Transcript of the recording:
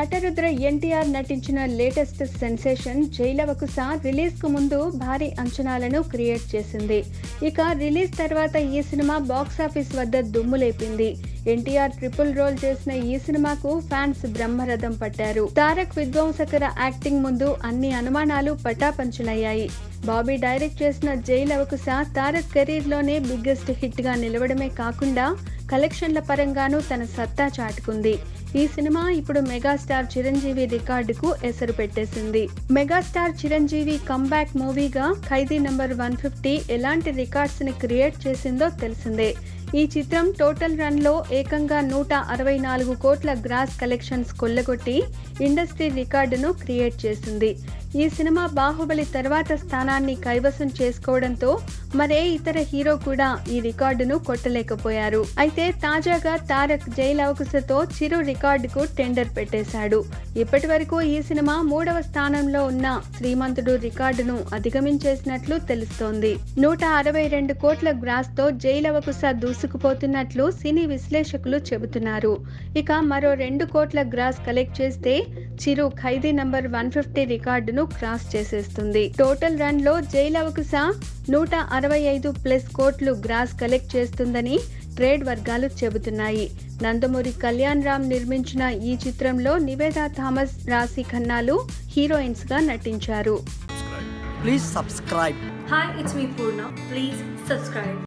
నటరుద్ర ఎన్టీఆర్ నటించిన latest sensation Jai Lava Kusa రిలీజ్కు ముందు భారీ అంచనాలను క్రియేట్ చేసింది. ఇక రిలీజ్ తర్వాత ఈ సినిమా బాక్సాఫీస్ వద్ద దుమ్ము లేపింది ఎన్టీఆర్ ట్రిపుల్ రోల్ చేసిన ఈ సినిమాకు ఫ్యాన్స్ బ్రహ్మరథం పట్టారు. తారక్ విధ్వంసకర యాక్టింగ్ ముందు అన్ని అనుమానాలు పటాపంచులయ్యాయి. బాబీ డైరెక్ట్ చేసిన జైల్ అవకుశ తారక్ కెరీర్లోనే బిగ్గెస్ట్ హిట్గా నిలవడమే కాకుండా కలెక్షన్ల పరంగానూ తన సత్తా చాటుకుంది. ఈ సినిమా ఇప్పుడు మెగాస్టార్ చిరంజీవి రికార్డుకు ఎసరు పెట్టేసింది. మెగాస్టార్ చిరంజీవి కంబ్యాక్ మూవీగా ఖైదీ నంబర్ వన్ ఫిఫ్టీ ఎలాంటి రికార్డ్స్ని క్రియేట్ చేసిందో తెలిసిందే. ఈ చిత్రం టోటల్ రన్లో ఏకంగా నూట అరవై నాలుగు కోట్ల గ్రాస్ కలెక్షన్స్ కొల్లగొట్టి ఇండస్ట్రీ రికార్డును క్రియేట్ చేసింది. ఈ సినిమా బాహుబలి తర్వాత స్థానాన్ని కైవసం చేసుకోవడంతో మరే ఇతర హీరో కూడా ఈ రికార్డును కొట్టలేకపోయారు. అయితే తాజాగా తారక్ జైలవకుశతో చిరు రికార్డుకు టెండర్ పెట్టేశాడు. ఇప్పటి వరకు ఈ సినిమా మూడవ స్థానంలో ఉన్న శ్రీమంతుడు రికార్డును అధిగమించేసినట్లు తెలుస్తోంది. నూట అరవై రెండు కోట్ల గ్రాస్తో జైలవకుశ దూసుకుపోతున్నట్లు సినీ విశ్లేషకులు చెబుతున్నారు. ఇక మరో రెండు కోట్ల గ్రాస్ కలెక్ట్ చేస్తే Chiru Khaidi number one fifty రికార్డును క్రాస్ చేసేస్తుంది టోటల్ రన్లో జైల్ అవకుశ నూట అరవై ఐదు ప్లస్ కోట్లు గ్రాస్ కలెక్ట్ చేస్తుందని ట్రేడ్ వర్గాలు చెబుతున్నాయి నందమూరి కళ్యాణ్ రామ్ నిర్మించిన ఈ చిత్రంలో నివేదా థామస్ రాశి ఖన్నాలు హీరోయిన్స్గా నటించారు Please subscribe. Hi, it's me Purna. Please subscribe.